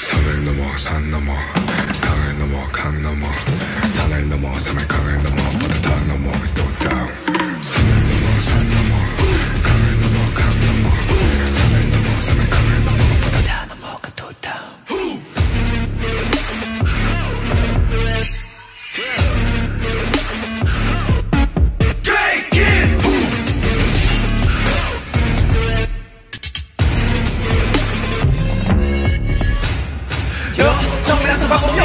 산을 넘어 산 넘어 강을 넘어 강 넘어 산을 넘어 산을 강을 넘어 바다 다 넘어 또 다운 하고